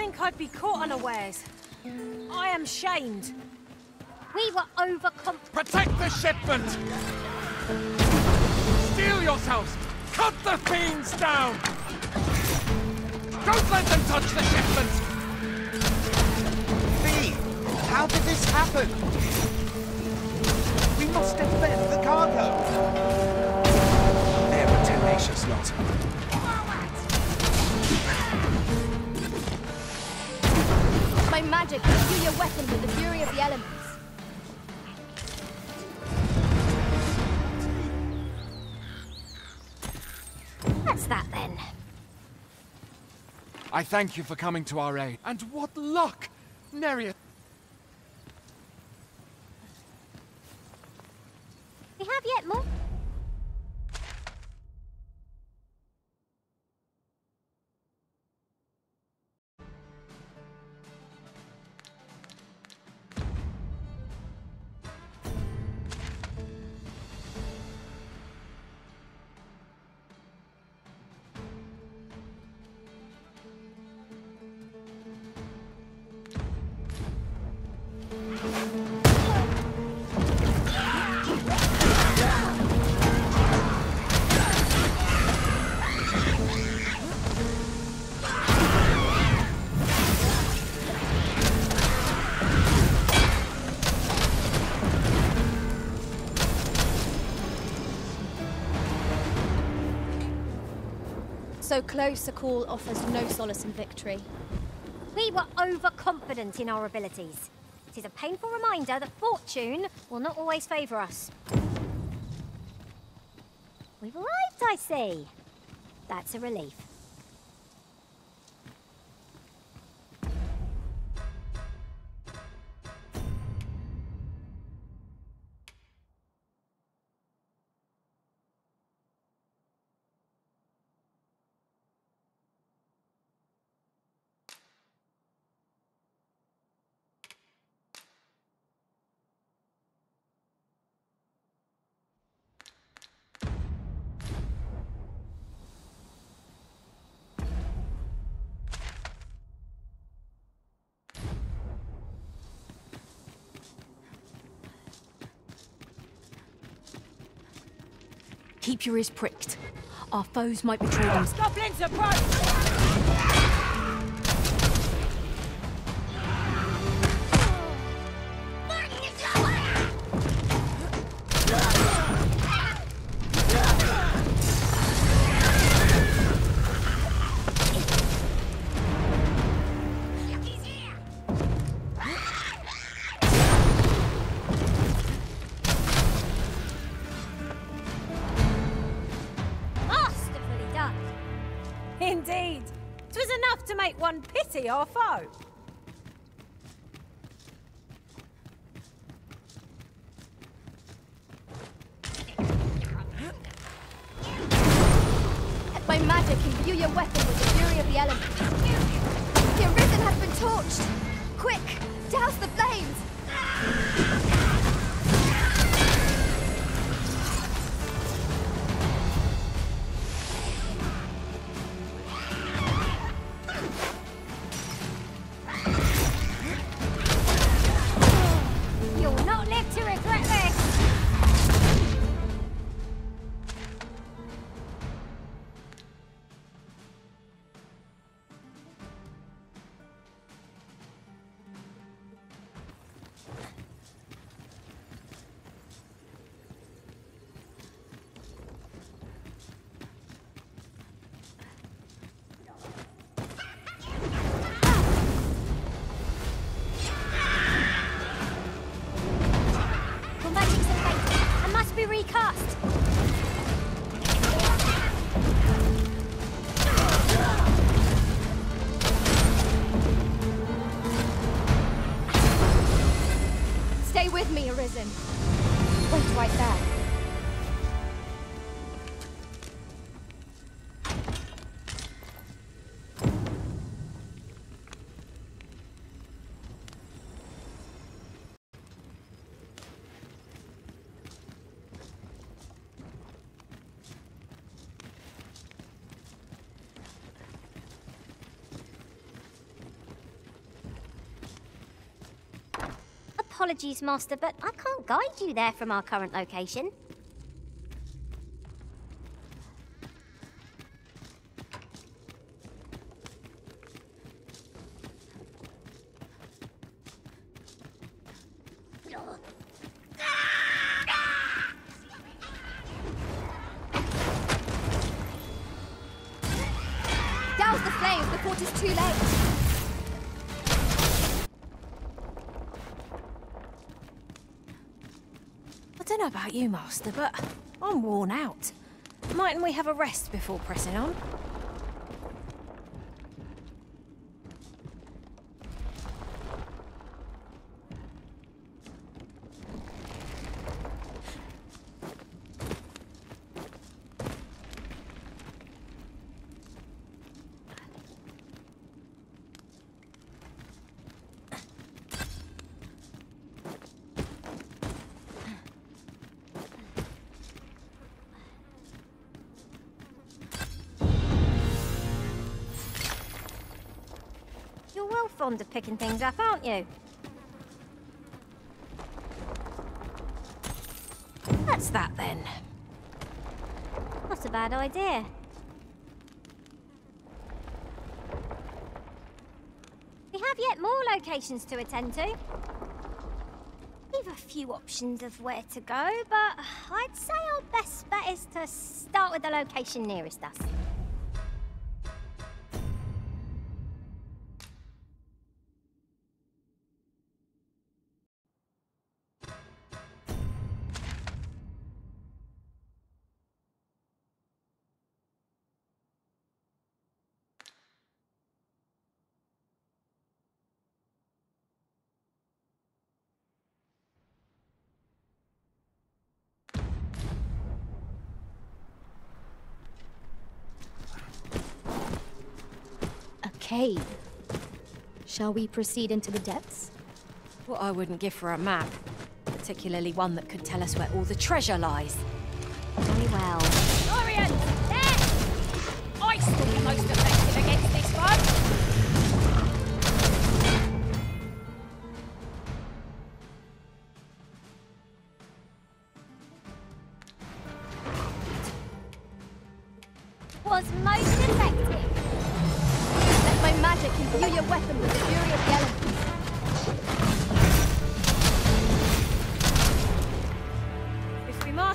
think I'd be caught unawares. I am shamed. We were overconfident. Protect the shipment! Steel yourselves! Cut the fiends down! Don't let them touch the shipment! V, how did this happen? We must defend the cargo. They're a tenacious lot. By magic, imbue your weapon with the fury of the elements. That's that then. I thank you for coming to our aid. And what luck! Nereus So close a call offers no solace in victory. We were overconfident in our abilities. It is a painful reminder that fortune will not always favour us. We've arrived, I see. That's a relief. Keep your ears pricked. Our foes might be trading. Goblins approach! One pity our foe. By magic, imbue your weapon with the fury of the elements. The Arisen has been torched! Quick, douse the flames! With Apologies, Master, but I can't guide you there from our current location. Douse the flames before it is too late. Don't know about you, Master, but I'm worn out. Mightn't we have a rest before pressing on? Fond of picking things up, aren't you? That's that then. Not a bad idea. We have yet more locations to attend to. We've a few options of where to go, but I'd say our best bet is to start with the location nearest us. Cave. Shall we proceed into the depths? What I wouldn't give for a map. Particularly one that could tell us where all the treasure lies. Very well.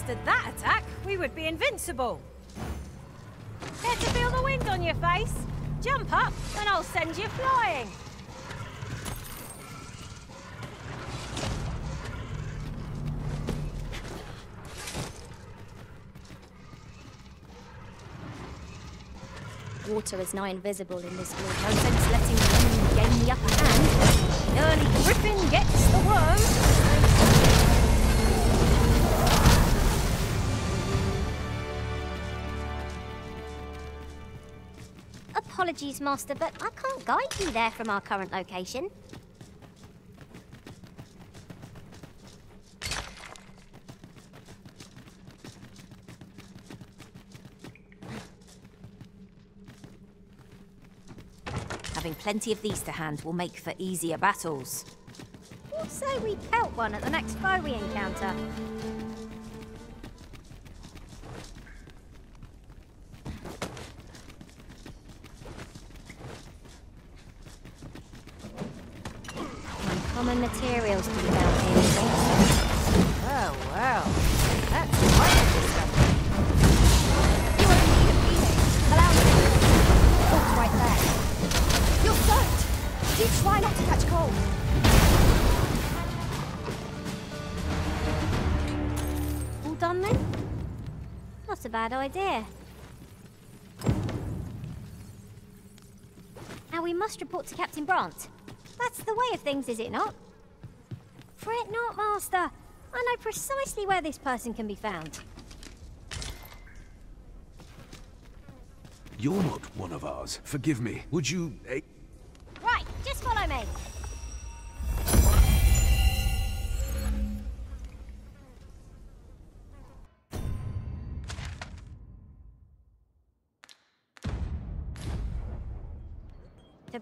Mastered that attack, we would be invincible. Get to feel the wind on your face. Jump up, and I'll send you flying. Water is now invisible in this gloom. No sense letting the wind gain the upper hand. The early griffin gets the worm. Apologies, Master, but I can't guide you there from our current location. Having plenty of these to hand will make for easier battles. What say we pelt one at the next foe we encounter? Uncommon materials to be found methinks. Well, well. That's quite a discovery. You are in need of. Allow me. Look right there. You're soaked. Do try not to catch cold. All done then? Not a bad idea. Now we must report to Captain Brant. That's the way of things, is it not? Fret not, Master. I know precisely where this person can be found. You're not one of ours. Forgive me. Would you... eh, Right, just follow me.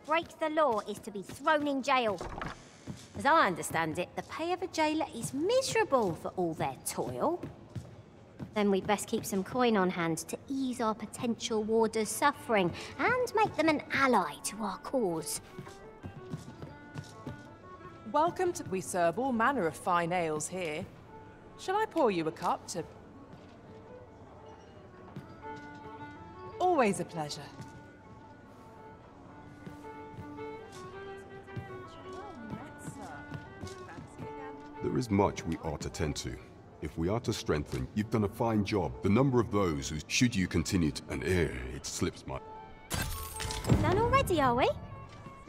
Break the law is to be thrown in jail. As I understand it, the pay of a jailer is miserable for all their toil. Then we'd best keep some coin on hand to ease our potential warders' suffering and make them an ally to our cause. Welcome to... We serve all manner of fine ales here. Shall I pour you a cup to... Always a pleasure. There is much we ought to tend to. If we are to strengthen, you've done a fine job. The number of those who, should you continue to... And ere it slips my... Done already, are we?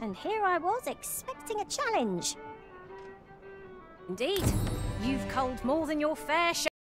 And here I was expecting a challenge. Indeed. You've culled more than your fair share.